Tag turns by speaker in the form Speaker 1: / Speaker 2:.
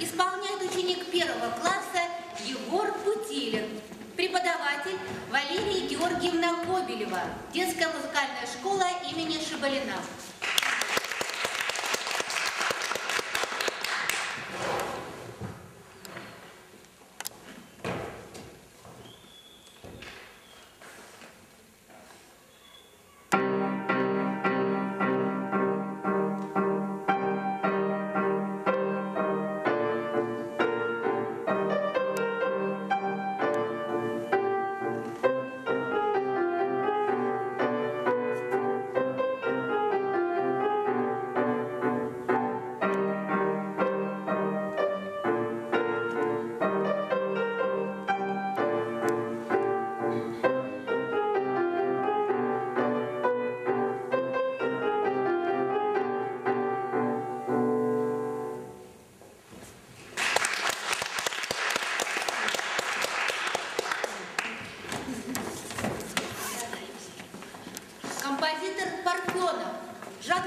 Speaker 1: исполняет ученик первого класса Егор Путилин, преподаватель Валерия Георгиевна Кобелева, детская музыкальная школа имени Шабалина. Композитор Парфенов Жан